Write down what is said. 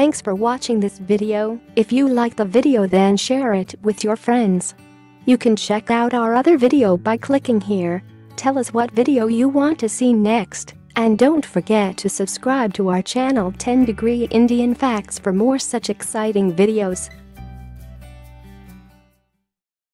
Thanks for watching this video. If you like the video then share it with your friends. You can check out our other video by clicking here. Tell us what video you want to see next. And don't forget to subscribe to our channel 10 Degree Indian Facts for more such exciting videos.